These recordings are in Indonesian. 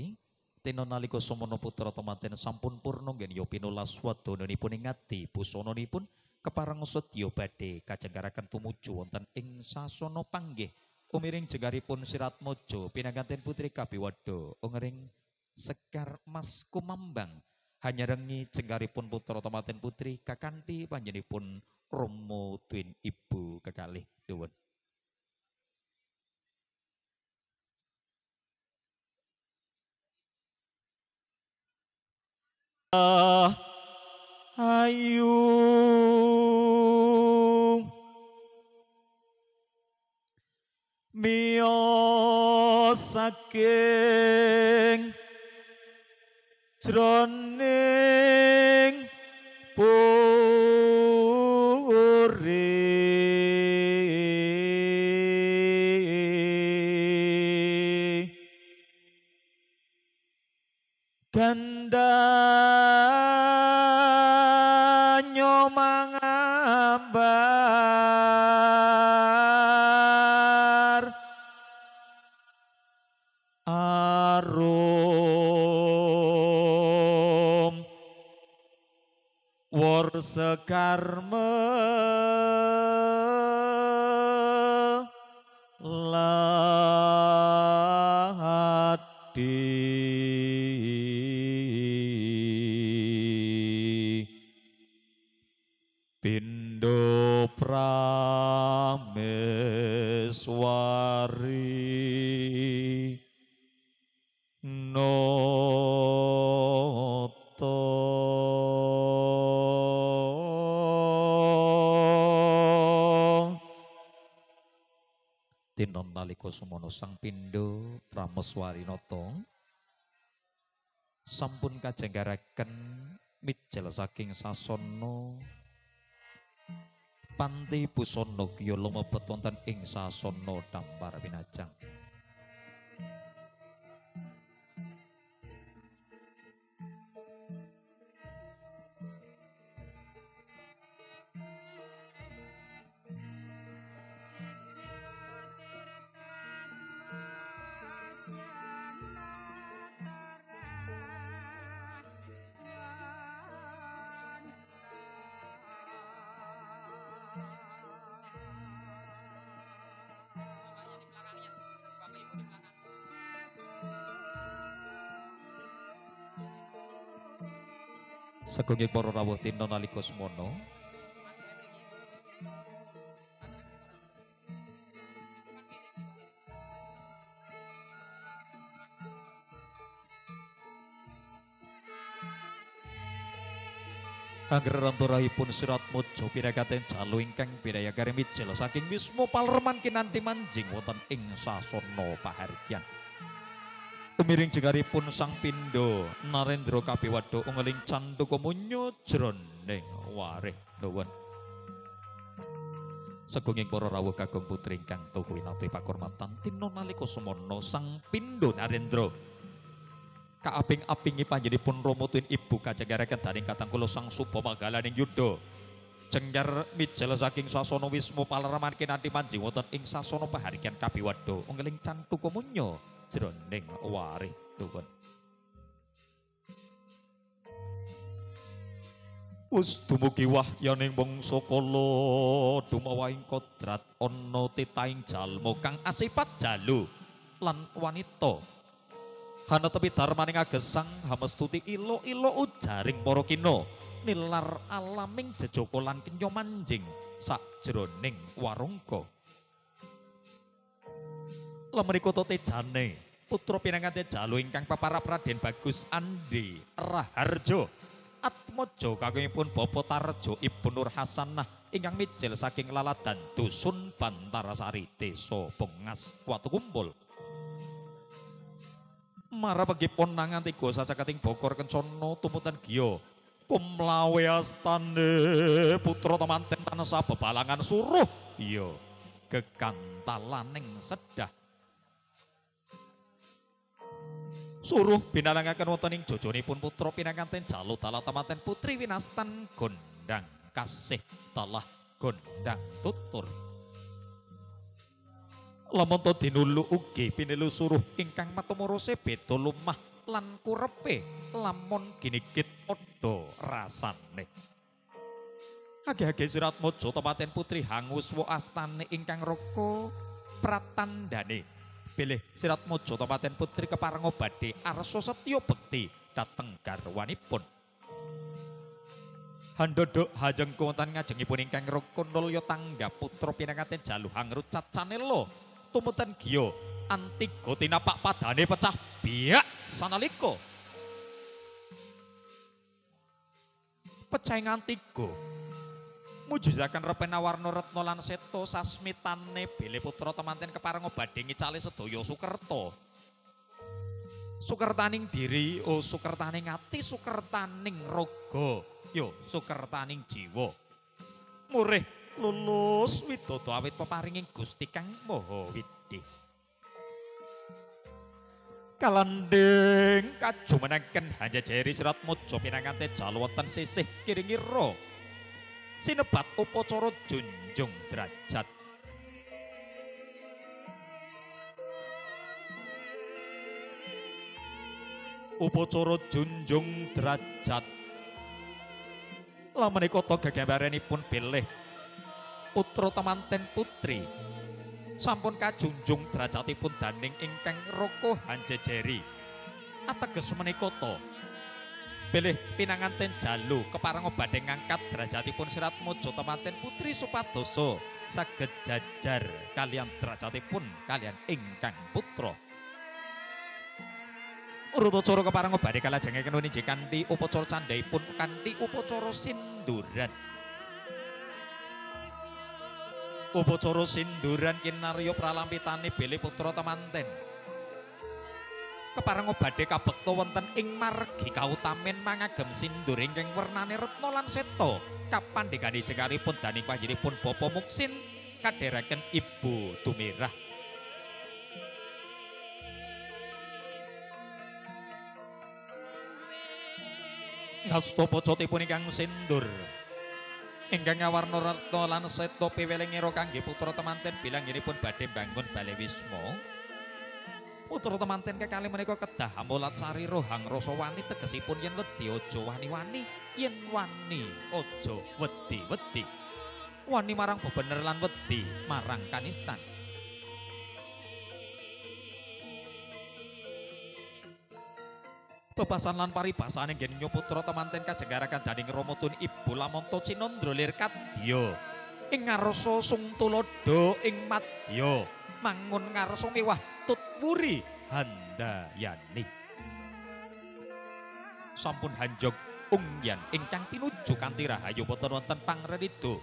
Maswari Tino nalika sumono putra tomaten sampun purna nggen ya pinulas wadananipun ing ati busananipun kepareng sedya badhe kajenggaraken tumuju wonten ing sasana panggih umiring Sirat Mojo pinangganten putri Kabiwada ungering Sekar Mas Kumambang hanya rengi jenggaripun putra tomaten putri kakanti panjenipun Romo Twin Ibu kekalih Dewan. Ayu. Mio saking jroning war sekarme Tinon nalika sumono sang pindo Prameswari Noto sampun kajenggaraken mijel saking sasono panti busana kiya lumebet wonten ing sasana dampar pinajang Sagunging para rawuh tina nalika semono Angger ranturahipun sirat mojo piragaten jalu ingkang piraya garing mijil saking wismu palreman kinanti manjing wonten ing sasana pahargyan. Umiring jegaripun sang pindo Narendra Kapiwado ungeling cantuka munyo jroning warih nuwun. Segunging para rawuh kagung putri ingkang tuhu winati pakurmatan tino nalika semono sang pindo Narendra kaaping-apingi panjenipun Romo Twin Ibu kajengaraken daning katang kula sang suba magalaning yuda. Jengger mijel saking sasana Wismu Paleraman kinanti manjing wonten ing sasana pahargyan Kabiwado ungeling cantuka munyo jroning warih tuwun. Us dumugi wahyaning bangsa kala dumawahing kodrat ana titaing jalma kang asipat jalu lan wanita. Hana tepi darmaning agesang hamestuti ilo-ilo ujaring para kina nilar alaming jejoko lan kenya manjing sakjroning warungga. Lemenika tejane putra pinangan Tejalu ingkang paparap Raden Bagus Andi Raharjo Atmojo kagungipun Bapak Tarjo Ibu Nur Hasanah ingkang mijil saking laladan dusun Bantarasari Desa Bengas Watu Kumpul. Mara pagipun nangan tiga sacakating bokor kencono tumutan giyo kumlawe astane putra temanten tanasa bebalangan suruh iya gegantalaning sedah suruh binalangaken wonten ing jojonipun putra pinanganten jalu tala temanten putri winastan gondang kasih talah gondang tutur lamun to dinulu ugi pinilu suruh ingkang matumuruse beda lumah lan kurepe lamun ginigit padha rasane. Age-age surat mojo tepaten putri hangus wo astane ingkang roko pratandane. Bilih sirat mojo tepaten putri keparang obade arso setyo bekti dateng garwanipun. Handodok hajeng kuwonten ngajengipun ingkang rukun nulya tangga putra pinangaten jaluhang rucat canelo tumuten giya antigo tinapak padane pecah biak pecah antigo mujudaken repena warna retna lan seto sasmitane bile putra temanten kepareng obade ngicale sedaya sukerta. Sukertaning diri oh sukertaning ati sukertaning raga. Yo sukertaning jiwa. Murih lulus widodo awit peparinging Gusti Kang Maha Widih kalanding kajumenengken hanjajari sirat mojo pinangante jalu wonten sisih kiringiro sinebat upacara junjung derajat. Upacara junjung derajat. Lamane kota pun pilih putra temanten putri. Sampun kajunjung derajatipun daning ingkang roko hanjejeri ateges menika pilih pinanganten jalu keparang badhe ngangkat derajatipun sirat mojo temanten putri supadoso saged jajar kalian derajatipun kalian ingkang putra Urutucara keparang badhe kalajengaken ninji kanthi upacara candhaipun kanthi upacara sinduran. Upacara sinduran kinarya pralampitane Bele putra temanten. Keparang badhe kabekta wonten ing margi kautamen mangagem sindur ingkang wernane retna lan seta. Kapandhegane jekaripun daning panjenenganipun Bapa Muksin kadheraken Ibu Tumirah. Ngasta pocotipun ingkang sindur. Ingkang ngawarna rata lan seta piwelengira kangge putra temanten bilangipun badhe bangun bale wisma. Putra temanten kekalih menika kedah amulat sari rohang rasa wani tegesipun yen wedi aja wani-wani, yen wani aja wedi-wedi. Wani marang bebener lan wedi marang kanistan. bebasan lan paribasane nggen putra temanten kajengarakan daning Ramotun Ibu Lamonto Cinandra lir kadya ing ngarsa sung tulodo ing madya mangun ngarsa miwah tutwuri handayani sampun hanjog ungyan ingkang pinuju kanthi rahayu wonten wonten pangrenida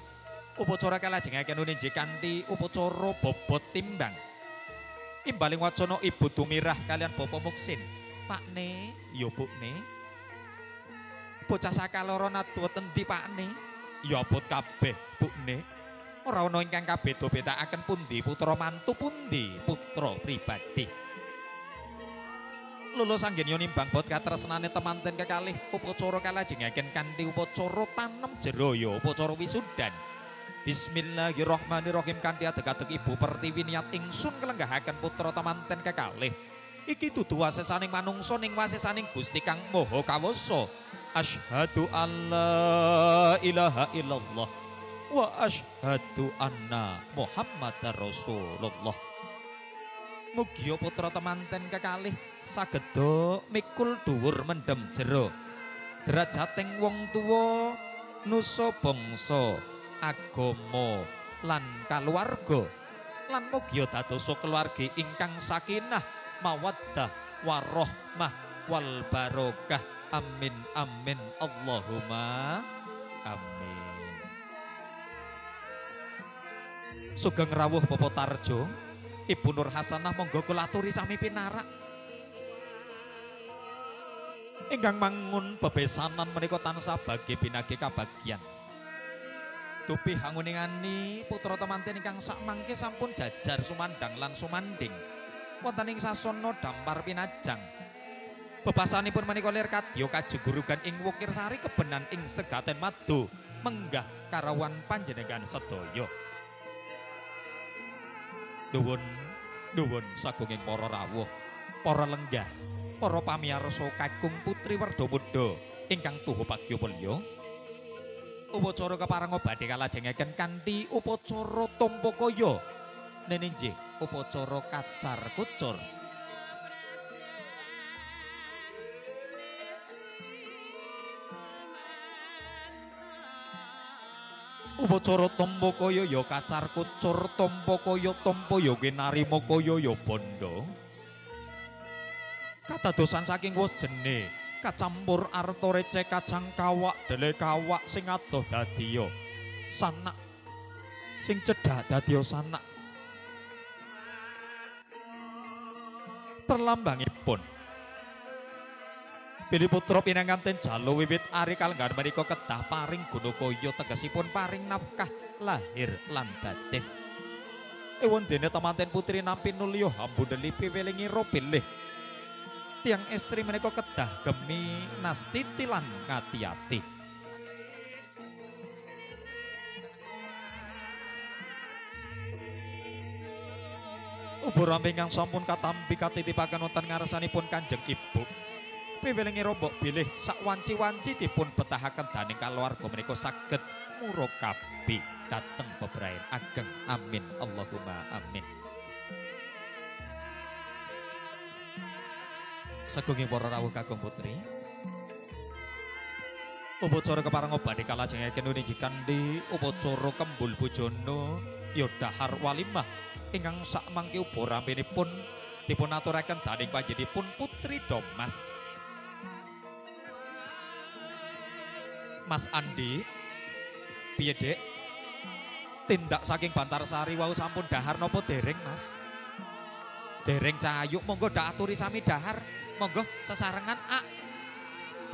upacara kalajengaken ninggih kanthi upacara bobot timbang imbaling wacana Ibu Tumirah kalian Bapak Muksin Pakne, ya Bukne. Bocah sakaloro nadwa tendi Pakne? Ya abot kabeh, Bukne. Ora ana ingkang kabeda-bedakaken pundi putra mantu pundi putra pribadi. Lulus anggen nimbang bot katresnane temanten kekalih upacara kalajengaken kanthi upacara tanem jero ya upacara wisudan. Bismillahirrahmanirrahim kanthi adeg-adeg Ibu Pertiwi niat ingsun kelenggahaken putra temanten kekalih. iki dudu wasesaning manungsa ning wasesaning Gusti Kang Maha Kawasa asyhadu alla ilaha illallah wa asyhadu anna Muhammadar Rasulullah. Mugi putra temanten kekalih sageda mikul dhuwur mendem jero. Derajating wong tuwa nusa bangsa agama lan kaluwarga lan mugi dadosa keluarga ingkang sakinah mawaddah warohmah wal barokah. Amin amin. Allahumma amin Sugeng rawuh Bapak Tarjo Ibu Nur Hasanah monggo kula aturi sami pinarak ingkang mangun bebesanan menika tansah bagi binagi kabagian Tupi hanguningani putra temanten ingkang sak mangke sampun jajar sumandang lan sumanding wonten ing sasana dampar pinajang. Bebasanipun menika lir kadya kajugurugan ing Wukir Sari kebenan ing Segaten Madu menggah karawan panjenengan sedaya. Nuwun nuwun sagunging para rawuh, para lenggah, para pamirsa kakung putri Werdamuda ingkang tuhu pagya mulya. Upacara keparenga badhe kalajengaken kanthi upacara tampa kaya nene nggih upacara kacar kucur Upacara tampa kaya ya kacar kucur tampa kaya tampa ya kinarima kaya ya bondo Katadosan saking wujene kacampur arta receh kacang kawak dele kawak sing adoh dadi sanak sing cedhak dadi sanak. Perlambangipun Bilih putra pinanganten jalo wiwit ari kalenggan menika kedah paring gunakaya tegesipun paring nafkah lahir lan batin. Ewon dene temanten putri nampi nulya hambundeli piwelingi pilih. Tiang istri menika kedah gemi nastiti lan ngati-ati. Ubur ingkang sampun katampi katitipaken wonten ngarsanipun Kanjeng Ibu. Piwelingi rombok bilih sak wanci-wanci dipun betahaken daning kaluarga menika saged murakabi dateng bebrayan ageng. Amin. Allahumma amin. Sagunging para rawuh kakung putri. Upacara keparang obadi kalajengaken uninji kandi upacara kembul bojono ya dahar walimah. Ingkang sak mangke uba rampinipun dipun aturaken daning panjenenganipun putri Domas Mas Andi. Piye dek tindak saking Bantarsari wau sampun dahar nopo dereng Mas? Dereng cayuk monggo dak aturi sami dahar. Monggo sesarengan a.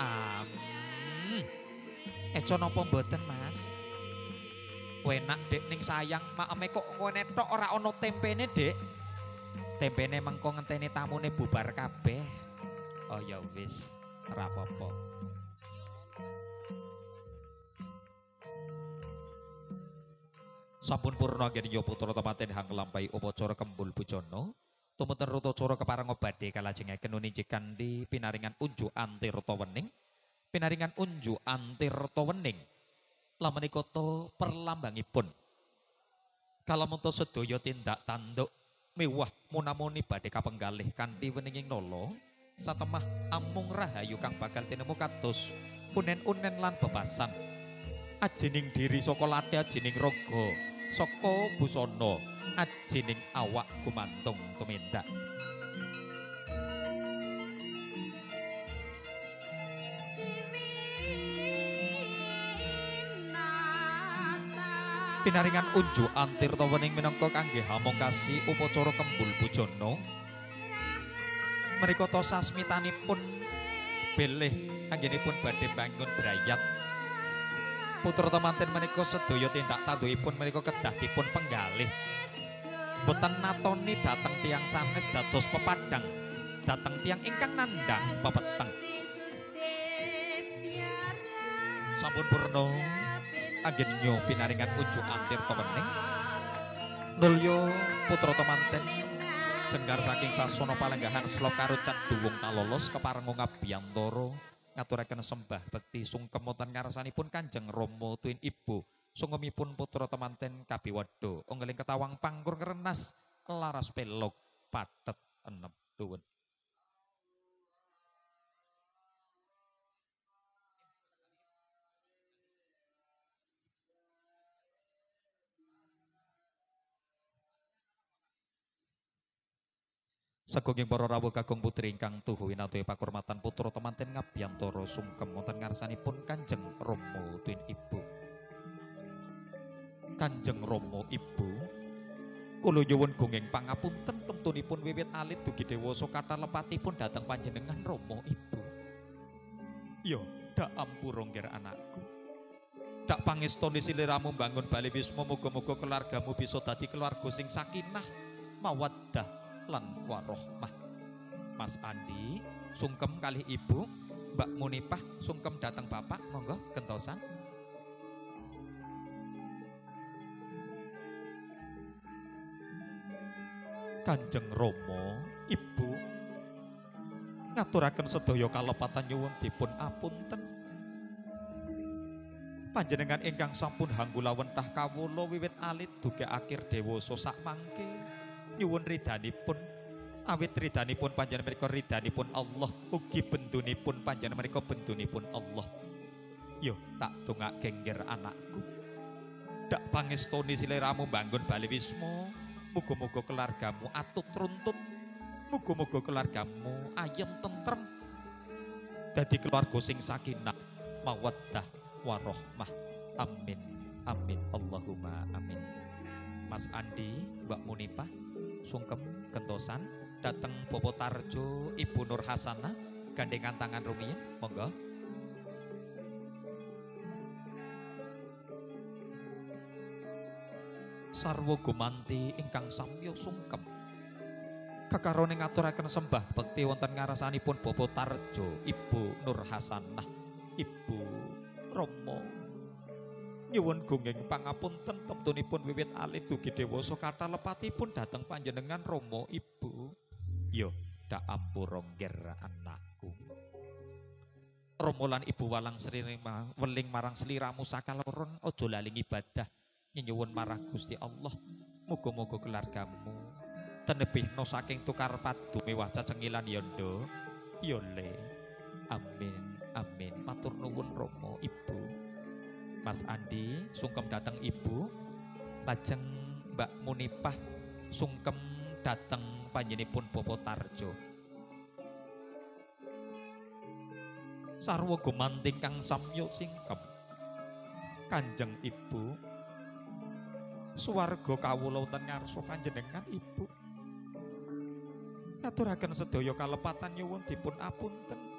Am eco nopo mboten Mas? Enak dek ning sayang. Makame kok ngene tok ora ana tempene dek tempene mengko ngenteni tamune bubar kabeh. Oh ya wis ora apa-apa Sampun purna geni putra tematen hang lampai upacara kembul bujono. Tumeten ruta cara keparang obade kalajengaken uniji kandi pinaringan unju antir wening. Pinaringan unju antir wening. Lamenika to perlambangipun. Kalamunta sedaya tindak tanduk mewah munamuni badhe kapenggalih kanthi weninging nolo satemah amung rahayu kang bakal tinemu kados unen-unen lan bebasan ajining diri saka latih ajining raga saka busana ajining awak gumantung tumindak. Pinaringan unju antir tawening minangka kangge hamongkasi upacara kembul bujana. Menika to sasmitanipun bilih anggenipun badhe bangun brayat putra temanten menika sedaya tindak tandukipun menika kedah dipun penggalih. Boten natoni dateng tiang sanes dados pepadang, dateng tiang ingkang nandang pepeteng. Sampun purna anggen nyo pinaringan ujung antir temening. Nulyo putra temanten jenggar saking sasana palenggahan sloka rucat duwung kalolos kepareng ngabiyantara ngaturaken sembah bekti. Wonten ngarsanipun Kanjeng Rama tuwin Ibu. Sungkemipun putra temanten kabiwado onggeling ketawang pangkur kerenas laras pelok patet enep duwen Sagunging para rawuh kakung putri ingkang tuhu winatuhi pakurmatan putra temanten ngabiyantara sungkem wonten ngarsanipun Kanjeng Rama tuwin Ibu. Kanjeng Rama Ibu kula nyuwun gunging pangapunten temtunipun wiwit alit dugi dewasa lepatipun dhateng panjenengan Rama Ibu. Yo, dak ampura ngger anakku. Dak pangestoni siliramu bangun bali wisma muga-muga keluargamu bisa dadi keluarga sing sakinah mawaddah lan warohmah. Mas Andi, sungkem kali ibu, Mbak Munipah, sungkem datang bapak, monggo kentosan. Kanjeng Romo, ibu, Ngaturaken sedaya kalepatan nyuwun dipun apunten. Panjenengan ingkang sampun hanggula wentah kawula wiwit alit dugi akhir dewasa sak mangke. Nyuwun ridhanipun awit ridhanipun panjenengan menika ridhanipun Allah ugi bendunipun panjenengan menika bendunipun Allah. Yo tak tungak gengger anakku. Dak pangestoni siliramu bangun bali wisma. Muga-muga keluargamu atut runtut. Muga-muga keluargamu ayem tentrem. Dadi keluarga sing sakinah mawaddah warohmah. Amin. Amin. Allahumma amin. Mas Andi, Mbak Munipah, sungkem kentosan dateng Bobo Tarjo, Ibu Nur Hasanah, gandengan tangan rumiyin, monggo. Sarwo gumanti ingkang samya sungkem. Kekarone ngaturaken sembah bekti wonten ngarasanipun Bobo Tarjo, Ibu Nur Hasanah, Ibu Romo. Nyuwun gungging pangapunten temtunipun wiwit alit dugi dewasa kata lepatipun dateng panjenengan Romo Ibu. Yo, dak ampura anakku. Romo lan Ibu walang sririma weling marang sliramu sakaloron aja laling ibadah nyuwun marang Gusti Allah. Muga-muga keluargamu tenebihno saking tukar padu mewah cacengilan yondo. Yole. Amin. Amin. Matur nuwun Romo Ibu. Mas Andi sungkem datang Ibu. Lajeng Mbak Munipah sungkem datang panjenipun Bopo Tarjo. Sarwa gumanting kang samyo singkem. Kanjeng Ibu. Suwarga kawula wonten ngarsa panjenengan Ibu. Ngaturaken sedaya kalepatan nyuwun dipun apunten.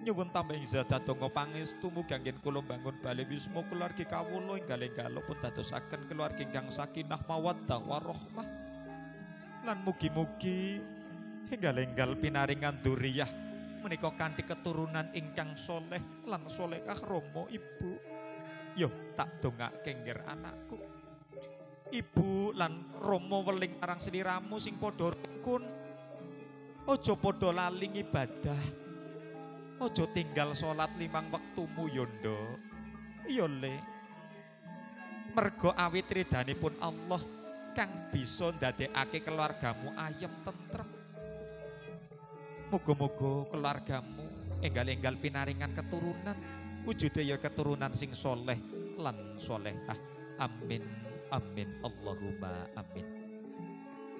Nyuwun tambah izadah donga pangestu mugi anggen kula bangun bali wisma keluarga kawula enggal enggal pun dadosaken keluarga ingkang sakinah mawaddah warahmah. Lan mugi-mugi enggal enggal pinaringan duriyah menika kanthi keturunan ingkang soleh lan solehah Romo Ibu. Yo tak dongake ngger anakku. Ibu lan Romo weling marang sliramu sing padha rukun. Aja padha laling ibadah. Ojo tinggal sholat limang waktumu yondo. Iya le. Mergo awit pun Allah kang bisa ndadekake keluargamu ayem tentrem. Muga-muga keluargamu enggal-enggal pinaringan keturunan. Wujude ya keturunan sing soleh lan solehah. Amin. Amin. Allahumma amin.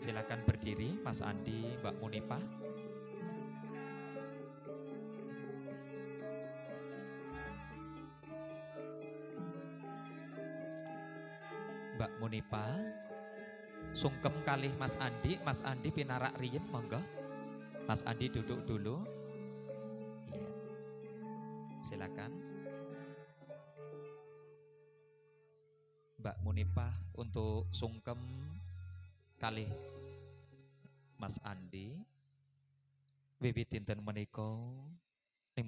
Silakan berdiri Mas Andi, Mbak Munifah. Mbak Munipa. Sungkem kalih Mas Andi. Mas Andi pinarak riyin monggo. Mas Andi duduk dulu. Iya. silakan. Mbak Munipa untuk sungkem kalih Mas Andi. Wiwit dinten menika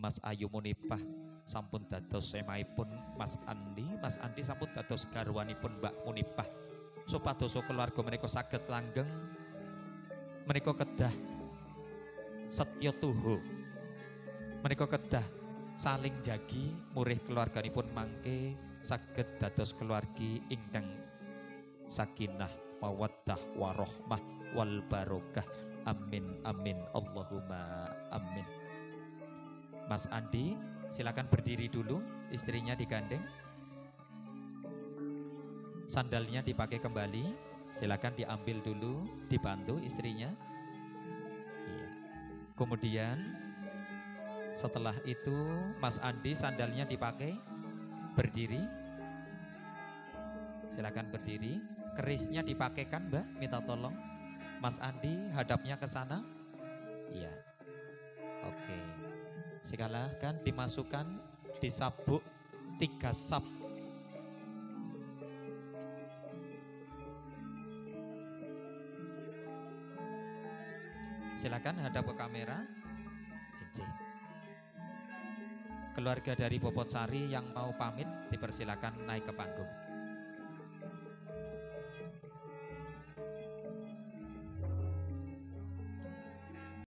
Mas Ayu Munipah sampun dados semaipun Mas Andi, Mas Andi sampun dados garwanipun Mbak Munipah. Supados keluarga menika saged langgeng menika kedah setya tuhu. Menika kedah saling jagi murih keluarganipun mangke saged dados keluargi ingkang sakinah mawaddah warohmah wal barokah. Amin amin Allahumma amin. Mas Andi, silakan berdiri dulu, istrinya digandeng. Sandalnya dipakai kembali, silakan diambil dulu, dibantu istrinya. Iya. Kemudian setelah itu Mas Andi sandalnya dipakai, berdiri. Silakan berdiri. Kerisnya dipakaikan, Mbak, minta tolong. Mas Andi hadapnya ke sana. Iya. Oke. Okay kan dimasukkan disabuk tiga sab silakan hadap ke kamera. Keluarga dari Popot Sari yang mau pamit dipersilakan naik ke panggung